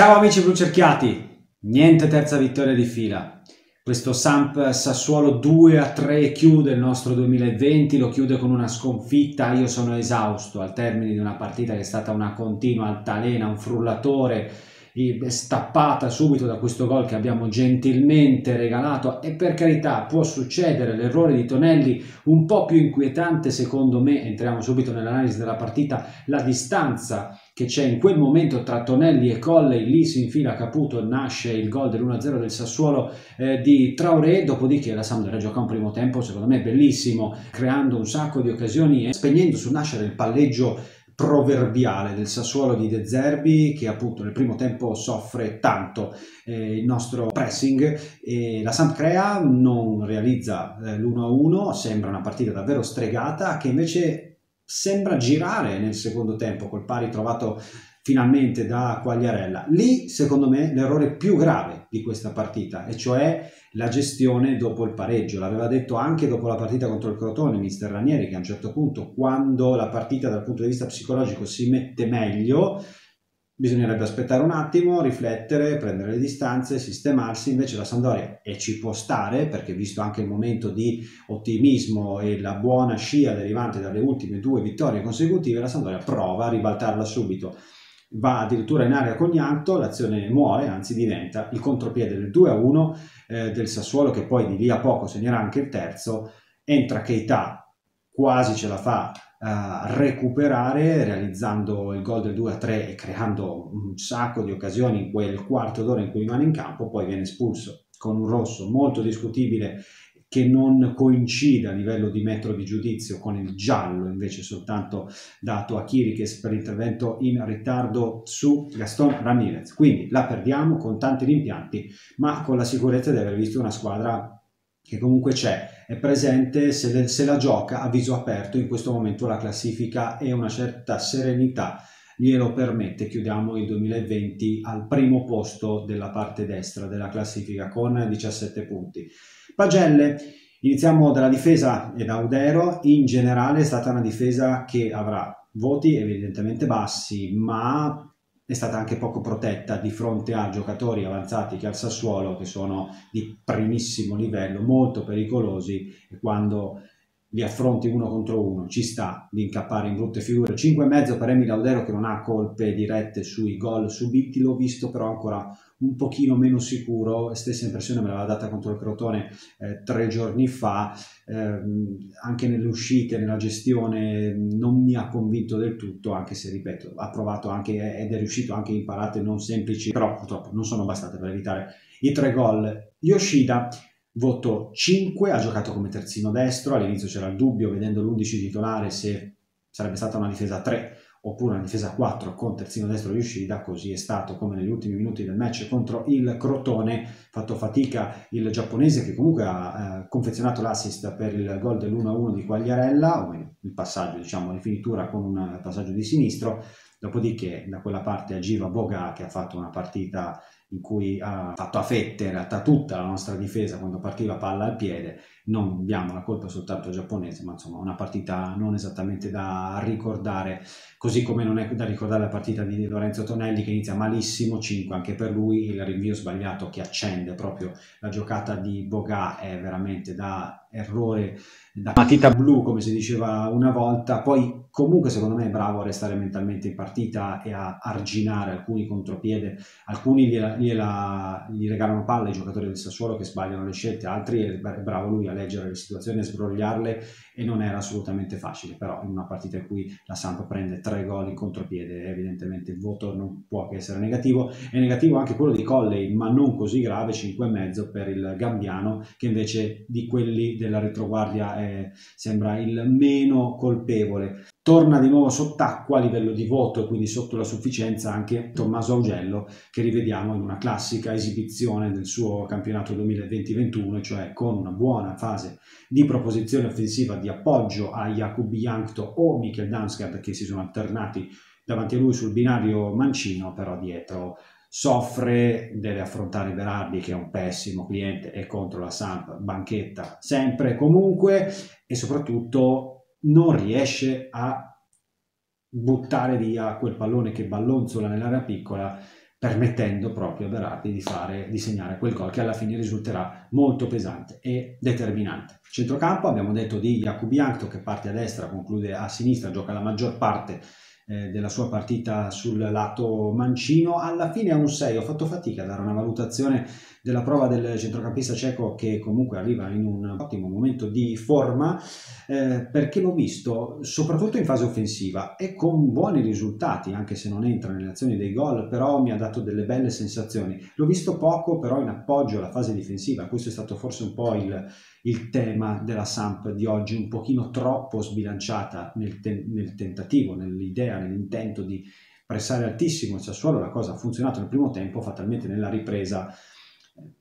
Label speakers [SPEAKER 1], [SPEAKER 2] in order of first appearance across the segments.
[SPEAKER 1] Ciao amici blucerchiati, niente terza vittoria di fila. Questo Samp Sassuolo 2 a 3 chiude il nostro 2020, lo chiude con una sconfitta. Io sono esausto al termine di una partita che è stata una continua altalena, un frullatore stappata subito da questo gol che abbiamo gentilmente regalato. E per carità può succedere l'errore di Tonelli un po' più inquietante secondo me entriamo subito nell'analisi della partita la distanza che c'è in quel momento tra Tonelli e Colley lì si infila Caputo nasce il gol dell'1-0 del Sassuolo eh, di Traoré dopodiché la Sampdoria gioca un primo tempo secondo me bellissimo creando un sacco di occasioni e spegnendo sul nascere il palleggio proverbiale del Sassuolo di De Zerbi che appunto nel primo tempo soffre tanto eh, il nostro pressing e la Samp crea non realizza eh, l'1-1 sembra una partita davvero stregata che invece sembra girare nel secondo tempo col pari trovato finalmente da Quagliarella. Lì, secondo me, l'errore più grave di questa partita, e cioè la gestione dopo il pareggio. L'aveva detto anche dopo la partita contro il Crotone, mister Ranieri, che a un certo punto, quando la partita dal punto di vista psicologico si mette meglio, bisognerebbe aspettare un attimo, riflettere, prendere le distanze, sistemarsi, invece la Sandoria, e ci può stare, perché visto anche il momento di ottimismo e la buona scia derivante dalle ultime due vittorie consecutive, la Sandoria prova a ribaltarla subito va addirittura in area con Gnanto, l'azione muore, anzi diventa il contropiede del 2-1 eh, del Sassuolo che poi di lì a poco segnerà anche il terzo, entra Keita, quasi ce la fa a recuperare realizzando il gol del 2-3 e creando un sacco di occasioni in quel quarto d'ora in cui rimane in campo, poi viene espulso con un rosso molto discutibile che non coincide a livello di metro di giudizio con il giallo invece soltanto dato a Chiriches per intervento in ritardo su Gaston Ramirez. Quindi la perdiamo con tanti rimpianti, ma con la sicurezza di aver visto una squadra che comunque c'è, è presente, se, se la gioca a viso aperto, in questo momento la classifica e una certa serenità glielo permette. Chiudiamo il 2020 al primo posto della parte destra della classifica con 17 punti. Pagelle, iniziamo dalla difesa e da Udero, in generale è stata una difesa che avrà voti evidentemente bassi, ma è stata anche poco protetta di fronte a giocatori avanzati che al Sassuolo, che sono di primissimo livello, molto pericolosi e quando li affronti uno contro uno, ci sta di incappare in brutte figure. 5,5 per Emil Laudero che non ha colpe dirette sui gol subiti, l'ho visto però ancora un pochino meno sicuro, stessa impressione me l'aveva data contro il Crotone eh, tre giorni fa, eh, anche nelle uscite, nella gestione non mi ha convinto del tutto, anche se ripeto, ha provato anche ed è riuscito anche in parate non semplici, però purtroppo non sono bastate per evitare i tre gol. Yoshida voto 5, ha giocato come terzino destro, all'inizio c'era il dubbio vedendo l'11 titolare se sarebbe stata una difesa 3 oppure una difesa 4 con terzino destro Yoshida, così è stato come negli ultimi minuti del match contro il Crotone, fatto fatica il giapponese che comunque ha eh, confezionato l'assist per il gol dell'1-1 di Quagliarella, o il passaggio, diciamo, rifinitura con un passaggio di sinistro, dopodiché da quella parte agiva Boga che ha fatto una partita in cui ha fatto a fette in realtà tutta la nostra difesa quando partiva palla al piede, non abbiamo la colpa soltanto giapponese, ma insomma una partita non esattamente da ricordare, così come non è da ricordare la partita di Lorenzo Tonelli che inizia malissimo, 5 anche per lui, il rinvio sbagliato che accende proprio la giocata di Boga è veramente da errore, da matita blu come si diceva una volta, poi comunque secondo me è bravo a restare mentalmente in partita e a arginare alcuni contropiede, alcuni gliela, gliela, gli regalano palle ai giocatori del Sassuolo che sbagliano le scelte, altri è bravo lui a leggere le situazioni e sbrogliarle e non era assolutamente facile, però in una partita in cui la Samp prende tre gol in contropiede evidentemente il voto non può che essere negativo, è negativo anche quello di Colley, ma non così grave, 5,5 per il Gambiano che invece di quelli della retroguardia è, sembra il meno colpevole. Torna di nuovo sott'acqua a livello di voto e quindi sotto la sufficienza anche Tommaso Augello che rivediamo in una classica esibizione del suo campionato 2020-21, cioè con una buona fase di proposizione offensiva di appoggio a Jakub Jankto o Michael Damsgaard che si sono alternati davanti a lui sul binario mancino, però dietro soffre, deve affrontare Berardi che è un pessimo cliente e contro la Samp banchetta sempre e comunque e soprattutto non riesce a buttare via quel pallone che ballonzola nell'area piccola permettendo proprio a Berardi di, fare, di segnare quel gol che alla fine risulterà molto pesante e determinante. Centrocampo abbiamo detto di Jakubianto che parte a destra, conclude a sinistra, gioca la maggior parte della sua partita sul lato mancino. Alla fine a un 6 ho fatto fatica a dare una valutazione della prova del centrocampista cieco che comunque arriva in un ottimo momento di forma eh, perché l'ho visto soprattutto in fase offensiva e con buoni risultati anche se non entra nelle azioni dei gol però mi ha dato delle belle sensazioni l'ho visto poco però in appoggio alla fase difensiva questo è stato forse un po' il, il tema della Samp di oggi un pochino troppo sbilanciata nel, te- nel tentativo nell'idea nell'intento di pressare altissimo il Sassuolo. La cosa ha funzionato nel primo tempo fatalmente nella ripresa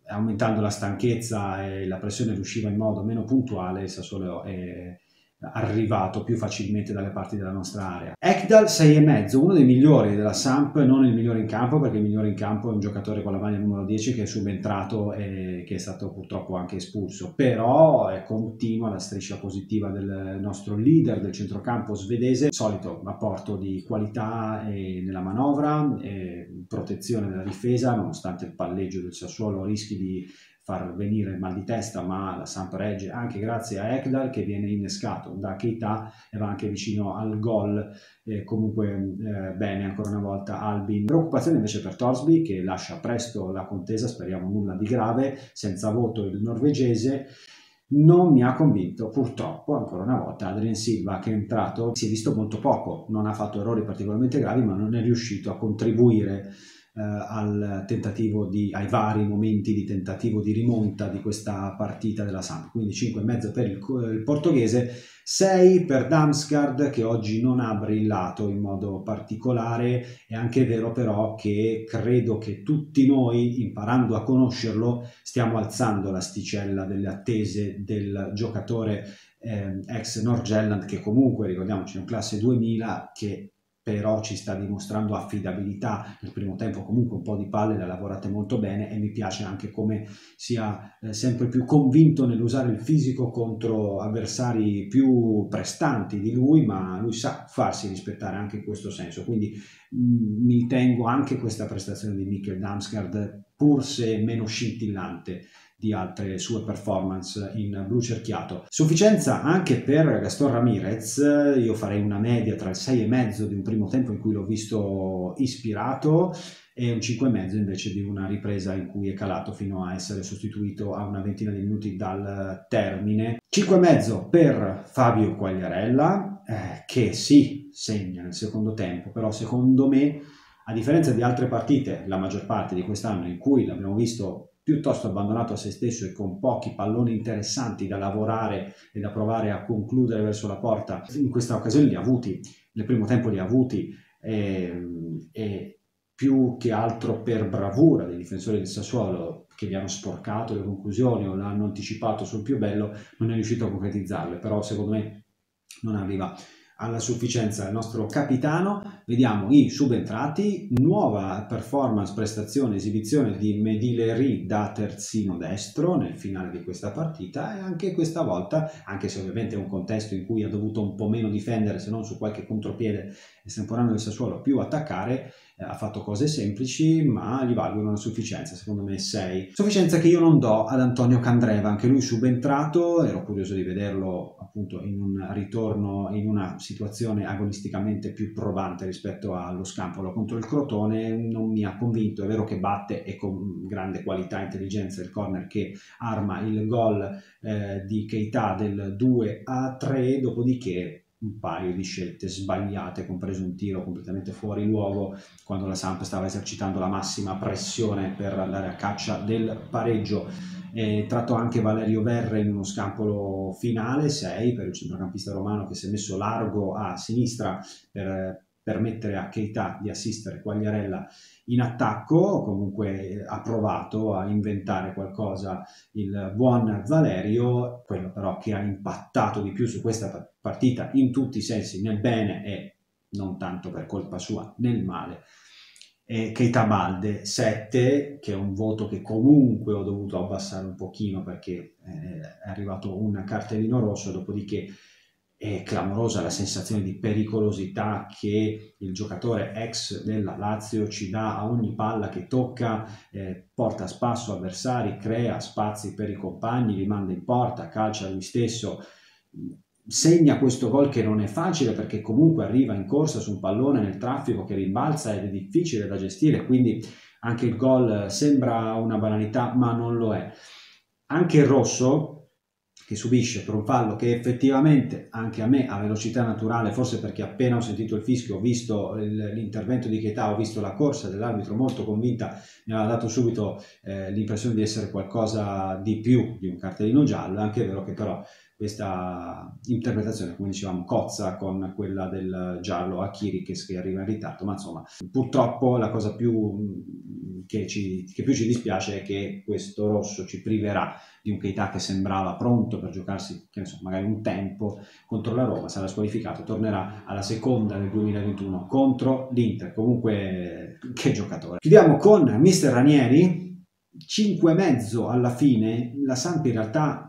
[SPEAKER 1] aumentando la stanchezza e la pressione riusciva in modo meno puntuale, il Sassuolo è arrivato più facilmente dalle parti della nostra area. Ekdal 6,5, uno dei migliori della Samp, non il migliore in campo perché il migliore in campo è un giocatore con la maglia numero 10 che è subentrato e che è stato purtroppo anche espulso, però è continua la striscia positiva del nostro leader del centrocampo svedese, solito apporto di qualità nella manovra, protezione della difesa, nonostante il palleggio del Sassuolo rischi di far venire mal di testa, ma la Samp regge anche grazie a Ekdal che viene innescato da Keita e va anche vicino al gol. E comunque eh, bene ancora una volta Albin. Preoccupazione invece per Torsby che lascia presto la contesa, speriamo nulla di grave, senza voto il norvegese. Non mi ha convinto purtroppo ancora una volta Adrien Silva che è entrato, si è visto molto poco, non ha fatto errori particolarmente gravi ma non è riuscito a contribuire eh, al tentativo di, ai vari momenti di tentativo di rimonta di questa partita della Samp. Quindi 5,5 per il, il portoghese, 6 per Damsgaard che oggi non ha brillato in modo particolare. È anche vero però che credo che tutti noi, imparando a conoscerlo, stiamo alzando l'asticella delle attese del giocatore eh, ex Norgelland che comunque, ricordiamoci, è un classe 2000 che però ci sta dimostrando affidabilità. Nel primo tempo comunque un po' di palle le ha lavorate molto bene e mi piace anche come sia eh, sempre più convinto nell'usare il fisico contro avversari più prestanti di lui, ma lui sa farsi rispettare anche in questo senso. Quindi mm, mi tengo anche questa prestazione di Mikkel Damsgaard, pur se meno scintillante di altre sue performance in blu cerchiato. Sufficienza anche per Gaston Ramirez, io farei una media tra il 6,5 di un primo tempo in cui l'ho visto ispirato e un 5,5 invece di una ripresa in cui è calato fino a essere sostituito a una ventina di minuti dal termine. 5,5 per Fabio Quagliarella, eh, che sì, segna nel secondo tempo, però secondo me, a differenza di altre partite, la maggior parte di quest'anno in cui l'abbiamo visto piuttosto abbandonato a se stesso e con pochi palloni interessanti da lavorare e da provare a concludere verso la porta, in questa occasione li ha avuti, nel primo tempo li ha avuti e, e più che altro per bravura dei difensori del Sassuolo che gli hanno sporcato le conclusioni o l'hanno anticipato sul più bello, non è riuscito a concretizzarle, però secondo me non arriva alla sufficienza del nostro capitano, vediamo i subentrati, nuova performance, prestazione, esibizione di Medileri da terzino destro nel finale di questa partita. E anche questa volta, anche se ovviamente è un contesto in cui ha dovuto un po' meno difendere se non su qualche contropiede estemporaneo del Sassuolo più attaccare, ha fatto cose semplici ma gli valgono la sufficienza, secondo me 6. Sufficienza che io non do ad Antonio Candreva, anche lui subentrato, ero curioso di vederlo appunto in un ritorno, in una situazione agonisticamente più probante rispetto allo scampolo contro il Crotone, non mi ha convinto, è vero che batte e con grande qualità e intelligenza il corner che arma il gol eh, di Keita del 2 a 3, dopodiché un paio di scelte sbagliate, compreso un tiro completamente fuori luogo quando la Samp stava esercitando la massima pressione per andare a caccia del pareggio. E tratto anche Valerio Verre in uno scampolo finale, 6 per il centrocampista romano che si è messo largo a sinistra per permettere a Keita di assistere Quagliarella in attacco, comunque ha provato a inventare qualcosa il buon Valerio, quello però che ha impattato di più su questa partita in tutti i sensi, nel bene e non tanto per colpa sua, nel male. E Keita Balde 7, che è un voto che comunque ho dovuto abbassare un pochino perché è arrivato un cartellino rosso, dopodiché è clamorosa la sensazione di pericolosità che il giocatore ex della Lazio ci dà a ogni palla che tocca, eh, porta a spasso avversari, crea spazi per i compagni, li manda in porta, calcia lui stesso, segna questo gol che non è facile perché comunque arriva in corsa su un pallone nel traffico che rimbalza ed è difficile da gestire, quindi anche il gol sembra una banalità ma non lo è. Anche il rosso che subisce per un fallo che effettivamente anche a me a velocità naturale, forse perché appena ho sentito il fischio, ho visto l'intervento di Chietà, ho visto la corsa dell'arbitro molto convinta, mi aveva dato subito eh, l'impressione di essere qualcosa di più di un cartellino giallo, è anche vero che però questa interpretazione, come dicevamo, cozza con quella del giallo a Kirikes che arriva in ritardo, ma insomma, purtroppo la cosa più che, ci, che più ci dispiace è che questo rosso ci priverà di un Keita che sembrava pronto per giocarsi, che ne so, magari un tempo contro la Roma, sarà squalificato, tornerà alla seconda del 2021 contro l'Inter. Comunque, che giocatore. Chiudiamo con Mister Ranieri, 5,5 alla fine, la Samp in realtà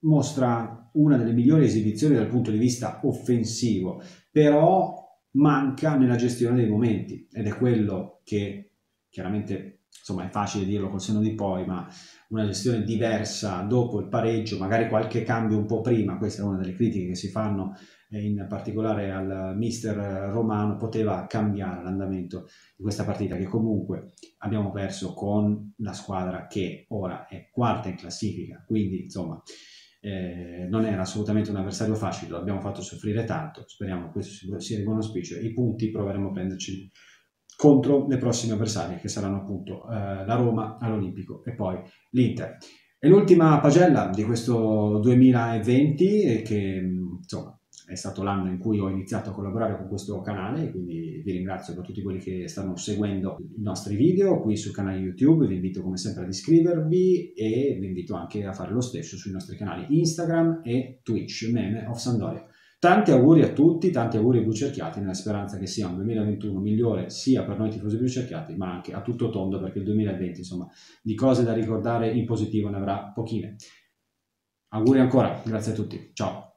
[SPEAKER 1] mostra una delle migliori esibizioni dal punto di vista offensivo, però manca nella gestione dei momenti ed è quello che chiaramente insomma è facile dirlo col seno di poi, ma una gestione diversa dopo il pareggio, magari qualche cambio un po' prima, questa è una delle critiche che si fanno eh, in particolare al mister romano, poteva cambiare l'andamento di questa partita che comunque abbiamo perso con la squadra che ora è quarta in classifica, quindi insomma eh, non era assolutamente un avversario facile, lo abbiamo fatto soffrire tanto, speriamo che questo sia di buon auspicio, i punti proveremo a prenderci contro le prossime avversarie che saranno appunto eh, la Roma all'Olimpico e poi l'Inter. E l'ultima pagella di questo 2020 che insomma è stato l'anno in cui ho iniziato a collaborare con questo canale, quindi vi ringrazio per tutti quelli che stanno seguendo i nostri video qui sul canale YouTube, vi invito come sempre ad iscrivervi e vi invito anche a fare lo stesso sui nostri canali Instagram e Twitch, Meme of Sandoria. Tanti auguri a tutti, tanti auguri ai blucerchiati, nella speranza che sia un 2021 migliore sia per noi tifosi blucerchiati, ma anche a tutto tondo, perché il 2020, insomma, di cose da ricordare in positivo ne avrà pochine. Auguri ancora, grazie a tutti, ciao!